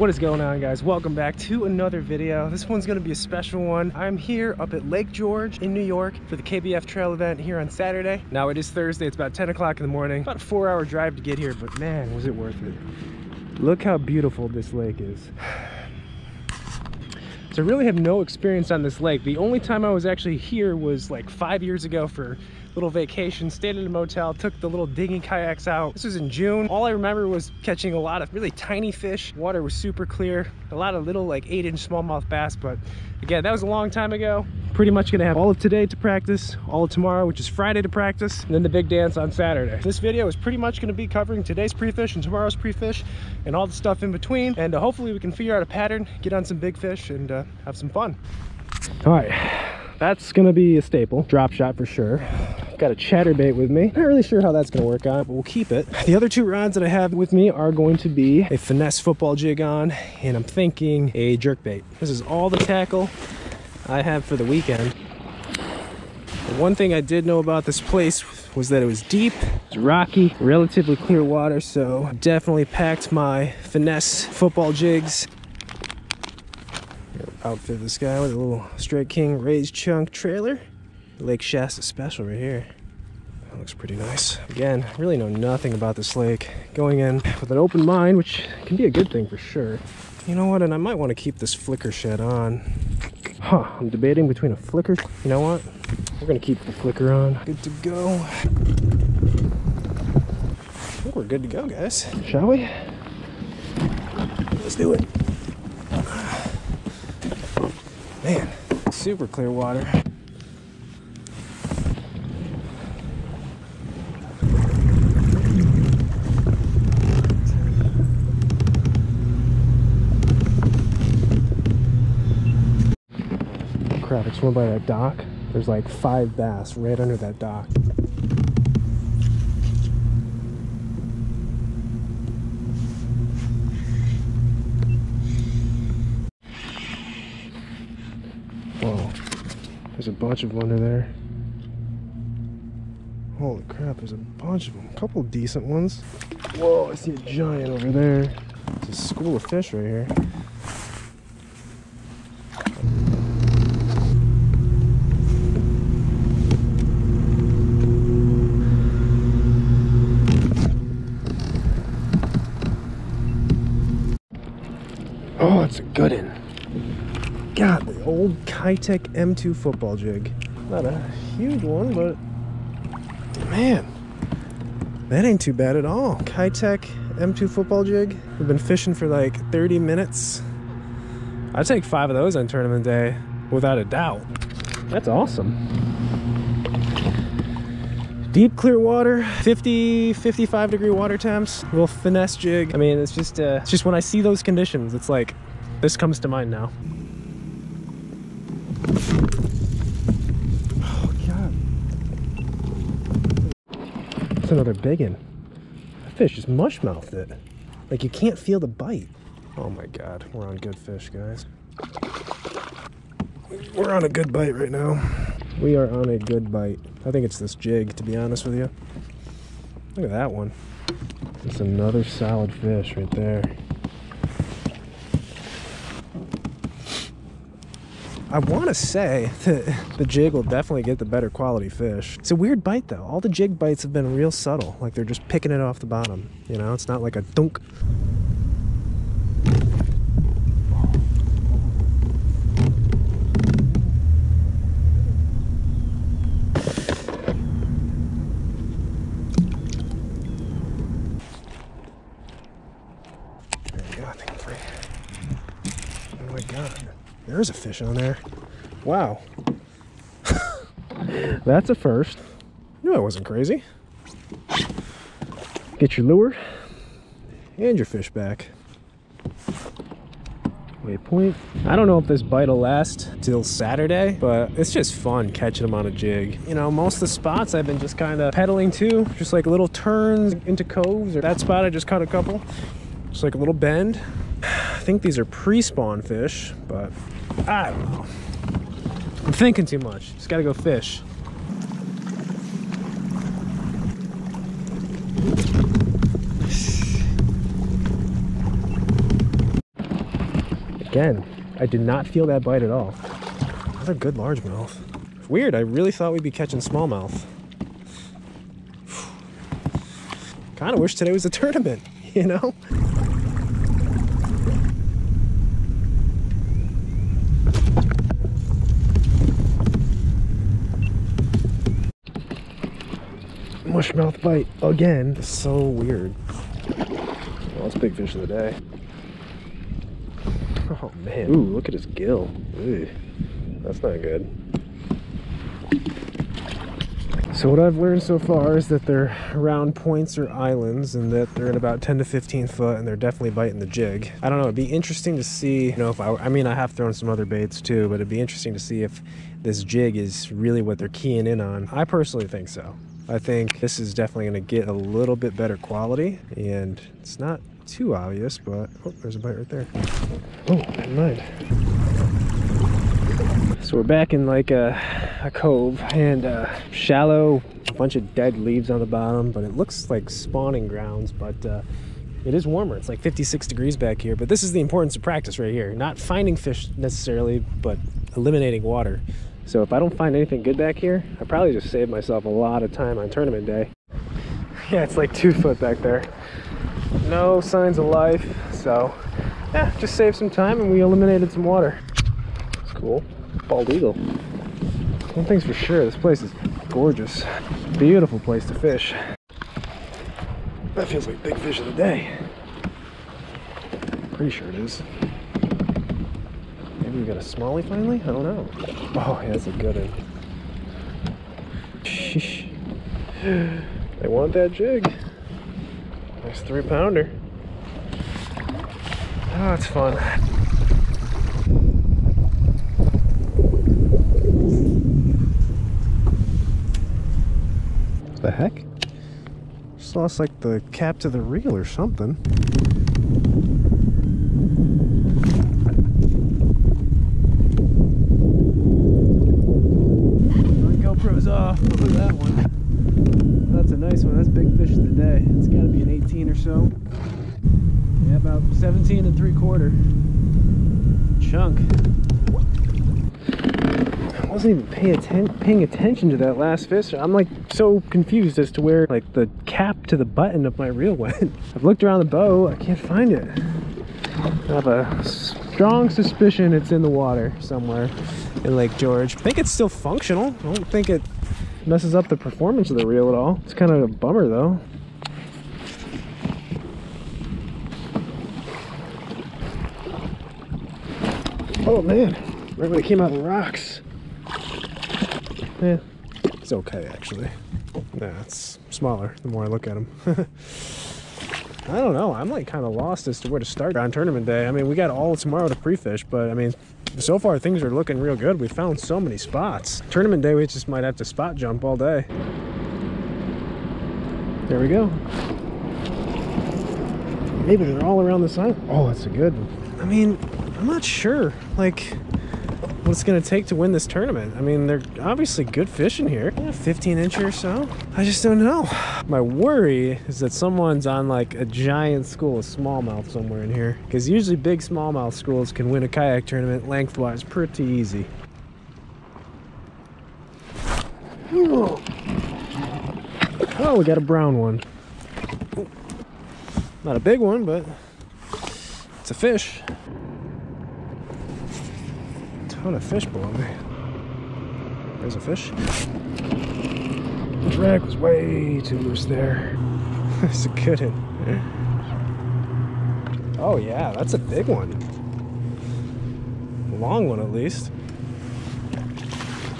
What is going on guys? Welcome back to another video. This one's gonna be a special one. I'm here up at Lake George in New York for the KBF trail event here on Saturday. Now it is Thursday, it's about 10 o'clock in the morning. About a four hour drive to get here, but man, was it worth it. Look how beautiful this lake is. So I really have no experience on this lake. The only time I was actually here was like five years ago for little vacation, stayed in a motel, took the little digging kayaks out. This was in June. All I remember was catching a lot of really tiny fish. Water was super clear, a lot of little like eight inch smallmouth bass, but again, that was a long time ago. Pretty much gonna have all of today to practice, all of tomorrow, which is Friday to practice, and then the big dance on Saturday. This video is pretty much gonna be covering today's pre-fish and tomorrow's pre-fish and all the stuff in between. And uh, hopefully we can figure out a pattern, get on some big fish and uh, have some fun. All right, that's gonna be a staple, drop shot for sure. Got a chatterbait with me. Not really sure how that's gonna work out, but we'll keep it. The other two rods that I have with me are going to be a finesse football jig on, and I'm thinking a jerkbait. This is all the tackle I have for the weekend. The one thing I did know about this place was that it was deep, it's rocky, relatively clear water, so definitely packed my finesse football jigs. Outfit this guy with a little Strike King raised chunk trailer. Lake Shasta special right here. That looks pretty nice. Again, really know nothing about this lake. Going in with an open mind, which can be a good thing for sure. You know what, and I might want to keep this Flicker Shad on. Huh, I'm debating between a flicker. You know what? We're gonna keep the flicker on. Good to go. I think we're good to go, guys. Shall we? Let's do it. Man, super clear water. crap, I just by that dock. There's like five bass right under that dock. Whoa, there's a bunch of them under there. Holy crap, there's a bunch of them. A couple decent ones. Whoa, I see a giant over there. It's a school of fish right here. Oh, it's a good one. God, old Keitech M2 football jig. Not a huge one, but man, that ain't too bad at all. Keitech M2 football jig. We've been fishing for like 30 minutes. I'd take five of those on tournament day, without a doubt. That's awesome. Deep clear water, 50, 55 degree water temps, little finesse jig. I mean, it's just, uh, it's just when I see those conditions, it's like, this comes to mind now. Oh God. Another big one. That fish just mush mouthed it. Like you can't feel the bite. Oh my God, we're on good fish, guys. We're on a good bite right now. We are on a good bite. I think it's this jig, to be honest with you. Look at that one. It's another solid fish right there. I want to say that the jig will definitely get the better quality fish. It's a weird bite though. All the jig bites have been real subtle, like they're just picking it off the bottom. You know, it's not like a dunk. There you go, I think I'm free. Oh my god. There's a fish on there. Wow. That's a first. Knew I wasn't crazy. Get your lure and your fish back. Waypoint. I don't know if this bite will last till Saturday, but it's just fun catching them on a jig. You know, most of the spots I've been just kind of pedaling to, just like little turns into coves. Or that spot I just caught a couple. Just like a little bend. I think these are pre-spawn fish, but I don't know. I'm thinking too much. Just gotta go fish. Again, I did not feel that bite at all. Another good largemouth. Weird, I really thought we'd be catching smallmouth. kind of wish today was a tournament, you know? Mushmouth bite again. So weird. Well, it's big fish of the day. Oh man, ooh, look at his gill. Ooh, that's not good. So what I've learned so far is that they're around points or islands and that they're at about 10 to 15 foot and they're definitely biting the jig. I don't know, it'd be interesting to see, you know, if I, I mean, I have thrown some other baits too, but it'd be interesting to see if this jig is really what they're keying in on. I personally think so. I think this is definitely going to get a little bit better quality and it's not too obvious, but oh, there's a bite right there. Oh, never mind. So we're back in like a, a cove and uh, shallow, a bunch of dead leaves on the bottom, but it looks like spawning grounds, but uh, it is warmer. It's like 56 degrees back here, but this is the importance of practice right here. Not finding fish necessarily, but eliminating water. So if I don't find anything good back here, I probably just saved myself a lot of time on tournament day. Yeah, it's like two foot back there no signs of life. So yeah, just saved some time and we eliminated some water. It's cool. Bald eagle. One thing's for sure, this place is gorgeous. Beautiful place to fish. That feels like big fish of the day. Pretty sure it is. Maybe we got a smallie finally? I don't know. Oh, yeah, that's a good one. Sheesh. They want that jig. Nice three pounder. Oh, ah, it's fun. What the heck? Just lost like the cap to the reel or something. My GoPro's off. Look at that one that's a nice one. That's big fish of the day. It's got to be an 18 or so. Yeah, about 17 and three quarter. Chunk. I wasn't even paying, atten paying attention to that last fish. I'm like so confused as to where like the cap to the button of my reel went. I've looked around the bow, I can't find it. I have a strong suspicion it's in the water somewhere in Lake George. I think it's still functional. I don't think it messes up the performance of the reel at all. It's kind of a bummer though. Oh man, right when it came out of the rocks. Yeah, it's okay actually. Yeah, it's smaller the more I look at them. I don't know. I'm like kind of lost as to where to start on tournament day. I mean, we got all tomorrow to pre-fish, but I mean, so far things are looking real good. We found so many spots. Tournament day, we just might have to spot jump all day. There we go. Maybe they're all around the side. Oh, that's a good one. I mean, I'm not sure. Like, what it's going to take to win this tournament. I mean, they're obviously good fish in here. Yeah, 15 inch or so. I just don't know. My worry is that someone's on like a giant school of smallmouth somewhere in here. Because usually big smallmouth schools can win a kayak tournament lengthwise pretty easy. Oh, oh we got a brown one. Not a big one, but it's a fish ton of fish below me. There's a fish. The drag was way too loose there. That's a good one. Oh yeah, that's a big one. A long one at least.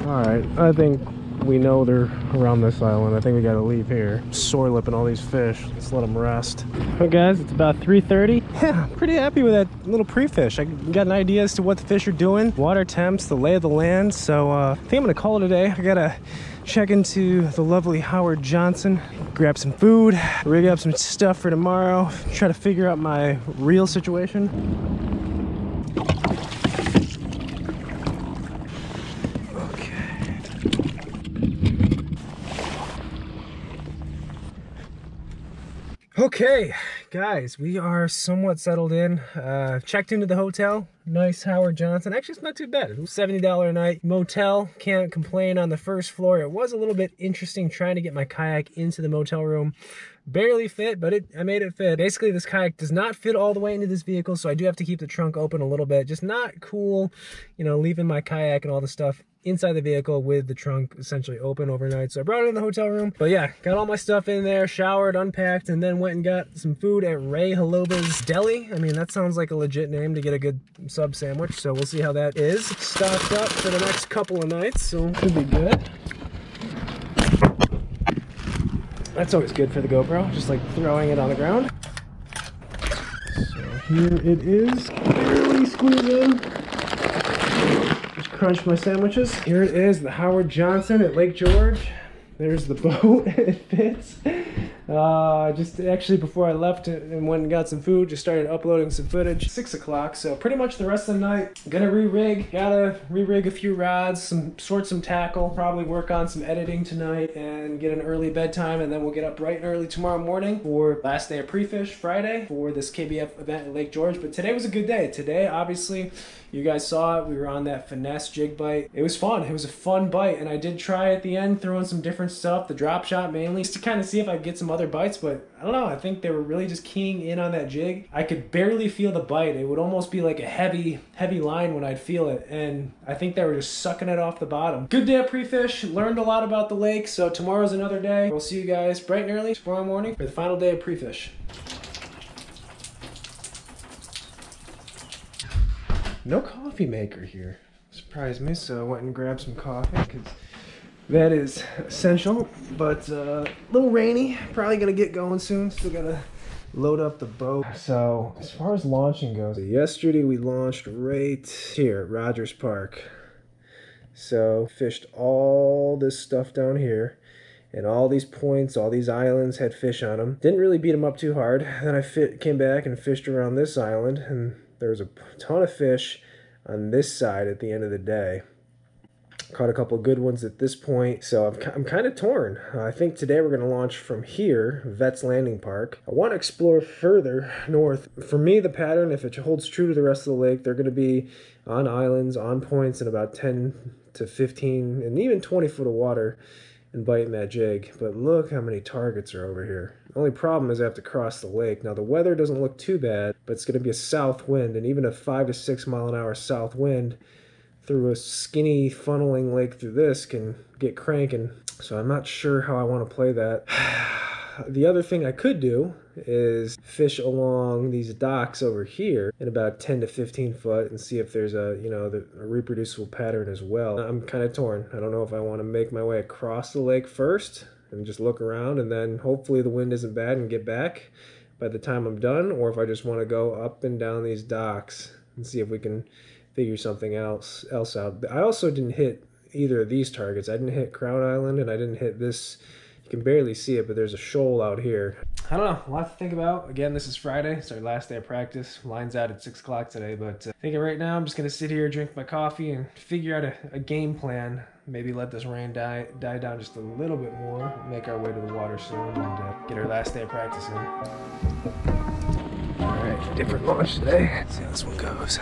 Alright, I think we know they're around this island. I think we gotta leave here. Sore lipping all these fish. Let's let them rest. Okay guys, it's about 3.30. Yeah, pretty happy with that little pre-fish. I got an idea as to what the fish are doing, water temps, the lay of the land. So uh, I think I'm gonna call it a day. I gotta check into the lovely Howard Johnson, grab some food, rig up some stuff for tomorrow, try to figure out my reel situation. Okay, guys, we are somewhat settled in. Uh, checked into the hotel. Nice Howard Johnson. Actually, it's not too bad. It was $70 a night. Motel, can't complain on the first floor. It was a little bit interesting trying to get my kayak into the motel room barely fit, but it I made it fit. Basically, this kayak does not fit all the way into this vehicle, so I do have to keep the trunk open a little bit. Just not cool, you know, leaving my kayak and all the stuff inside the vehicle with the trunk essentially open overnight. So I brought it in the hotel room. But yeah, got all my stuff in there, showered, unpacked, and then went and got some food at Ray Haloba's Deli. I mean, that sounds like a legit name to get a good sub sandwich. So we'll see how that is. Stocked up for the next couple of nights, so should be good. That's always good for the GoPro, just like throwing it on the ground. So here it is, barely squeeze in. Crunch my sandwiches. Here it is, the Howard Johnson at Lake George. There's the boat, it fits. Uh, just actually before I left and went and got some food, just started uploading some footage. Six o'clock, so pretty much the rest of the night, gonna re-rig, gotta re-rig a few rods, some sort some tackle, probably work on some editing tonight and get an early bedtime and then we'll get up bright and early tomorrow morning for last day of pre-fish Friday for this KBF event at Lake George. But today was a good day. Today, obviously, you guys saw it. We were on that finesse jig bite. It was fun. It was a fun bite, and I did try at the end throwing some different stuff. The drop shot mainly, just to kind of see if I get some other bites. But I don't know. I think they were really just keying in on that jig. I could barely feel the bite. It would almost be like a heavy, heavy line when I'd feel it, and I think they were just sucking it off the bottom. Good day at pre-fish. Learned a lot about the lake. So tomorrow's another day. We'll see you guys bright and early tomorrow morning for the final day of pre-fish. No coffee maker here. Surprised me, so I went and grabbed some coffee because that is essential. But uh, a little rainy, probably gonna get going soon. Still gotta load up the boat. So as far as launching goes, yesterday we launched right here at Rogers Park. So fished all this stuff down here and all these points, all these islands had fish on them. Didn't really beat them up too hard. Then I fit, came back and fished around this island and there was a ton of fish on this side at the end of the day. Caught a couple good ones at this point, so I'm, I'm kind of torn. Uh, I think today we're going to launch from here, Vets Landing Park. I want to explore further north. For me, the pattern, if it holds true to the rest of the lake, they're going to be on islands, on points, in about 10 to 15 and even 20 foot of water and biting that jig. But look how many targets are over here. The only problem is I have to cross the lake. Now the weather doesn't look too bad, but it's going to be a south wind, and even a five to six mile an hour south wind through a skinny funneling lake through this can get cranking. So I'm not sure how I want to play that. the other thing I could do is fish along these docks over here in about 10 to 15 foot and see if there's a you know a reproducible pattern as well. I'm kind of torn. I don't know if i want to make my way across the lake first and just look around and then hopefully the wind isn't bad and get back by the time i'm done or if i just want to go up and down these docks and see if we can figure something else else out. I also didn't hit either of these targets. I didn't hit crown island and i didn't hit this you can barely see it, but there's a shoal out here. I don't know, a lot to think about. Again, this is Friday. It's our last day of practice. Line's out at 6 o'clock today, but uh, thinking right now I'm just going to sit here, drink my coffee, and figure out a, a, game plan. Maybe let this rain die, die down just a little bit more, make our way to the water soon, and uh, get our last day of practice in. All right, different launch today. Let's see how this one goes.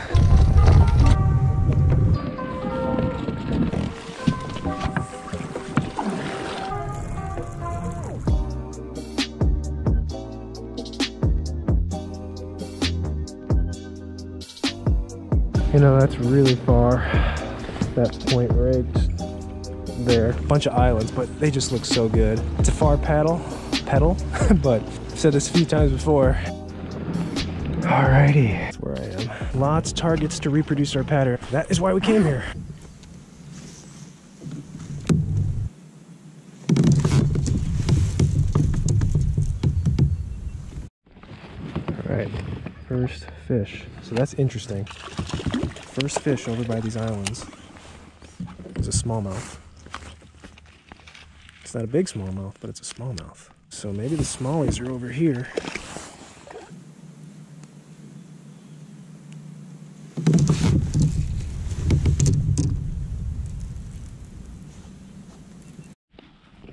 You know, that's really far. That point right there. A bunch of islands, but they just look so good. It's a far paddle, pedal, but I've said this a few times before. Alrighty, that's where I am. Lots of targets to reproduce our pattern. That is why we came here. Alright, first fish. So that's interesting first fish over by these islands is a smallmouth. It's not a big smallmouth, but it's a smallmouth. So maybe the smallies are over here.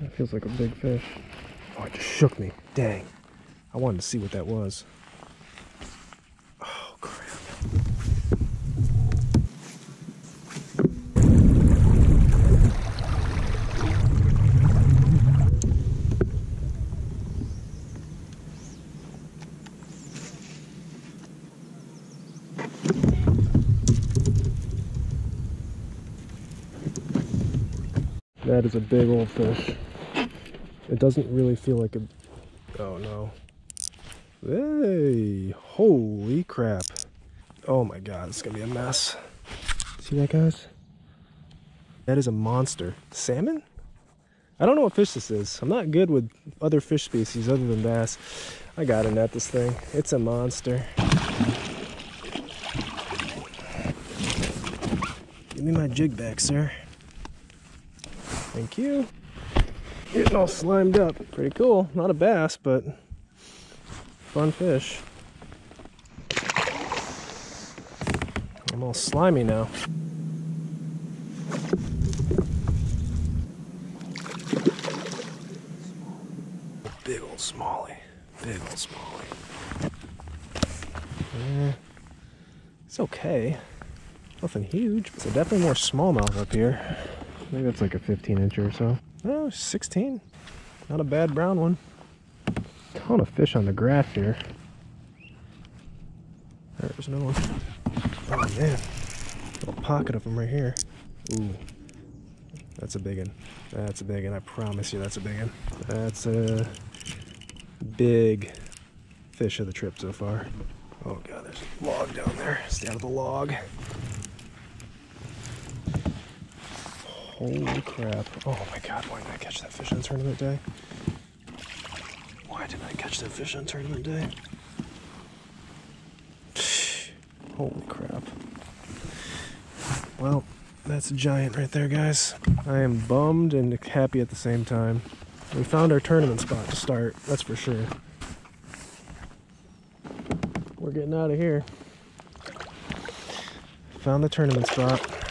That feels like a big fish. Oh, it just shook me. Dang. I wanted to see what that was. That is a big old fish. It doesn't really feel like a... Oh, no. Hey, holy crap. Oh my god, it's gonna be a mess. See that, guys? That is a monster. Salmon? I don't know what fish this is. I'm not good with other fish species other than bass. I gotta net this thing. It's a monster. Give me my jig back, sir. Thank you. Getting all slimed up. Pretty cool. Not a bass, but fun fish. I'm all slimy now. Big old smallie. Big old smallie. Yeah, it's okay. Nothing huge. So definitely more smallmouth up here. Think that's like a 15 inch or so. Oh, 16. Not a bad brown one. Ton of fish on the graph here. There's another one. Oh man. Little pocket of them right here. Ooh. That's a big one. That's a big one. I promise you that's a big one. That's a big fish of the trip so far. Oh god, there's a log down there. Stay out of the log. Holy crap. Oh my god, why didn't I catch that fish on tournament day? Why didn't I catch that fish on tournament day? Holy crap. Well, that's a giant right there, guys. I am bummed and happy at the same time. We found our tournament spot to start, that's for sure. We're getting out of here. Found the tournament spot.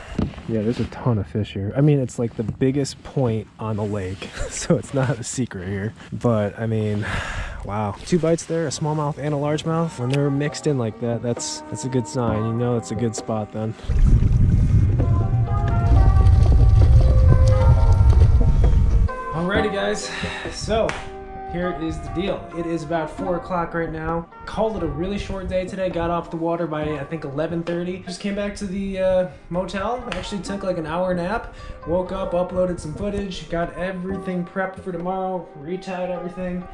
Yeah, there's a ton of fish here. I mean, it's like the biggest point on the lake, so it's not a secret here. But I mean, wow, two bites there, a smallmouth and a largemouth. When they're mixed in like that, that's that's a good sign. You know, it's a good spot then. Alrighty, guys. So here is the deal. It is about four o'clock right now. Called it a really short day today. Got off the water by I think 11:30. Just came back to the uh, motel. Actually took like an hour nap. Woke up, uploaded some footage, got everything prepped for tomorrow. Retied everything.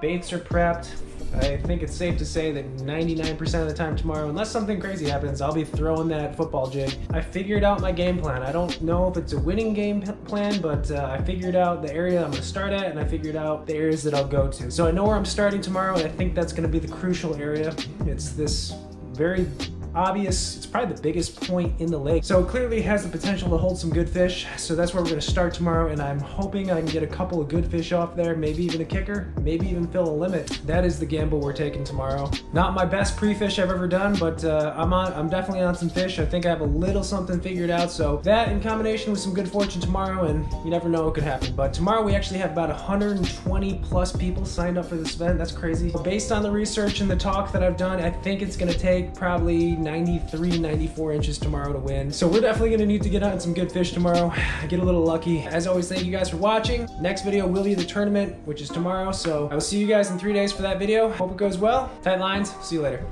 Baits are prepped. I think it's safe to say that 99% of the time tomorrow, unless something crazy happens, I'll be throwing that football jig. I figured out my game plan. I don't know if it's a winning game plan, but uh, I figured out the area I'm gonna start at and I figured out the areas that I'll go to. So I know where I'm starting tomorrow and I think that's gonna be the crucial area. It's this very obvious. It's probably the biggest point in the lake. So it clearly has the potential to hold some good fish. So that's where we're gonna start tomorrow and I'm hoping I can get a couple of good fish off there, maybe even a kicker, maybe even fill a limit. That is the gamble we're taking tomorrow. Not my best pre-fish I've ever done, but uh, I'm on. I'm definitely on some fish. I think I have a little something figured out. So that in combination with some good fortune tomorrow and you never know what could happen. But tomorrow we actually have about 120 plus people signed up for this event. That's crazy. Based on the research and the talk that I've done, I think it's gonna take probably 93, 94 inches tomorrow to win. So we're definitely gonna need to get on some good fish tomorrow. Get a little lucky. As always, thank you guys for watching. Next video will be the tournament, which is tomorrow. So I will see you guys in three days for that video. Hope it goes well. Tight lines, see you later.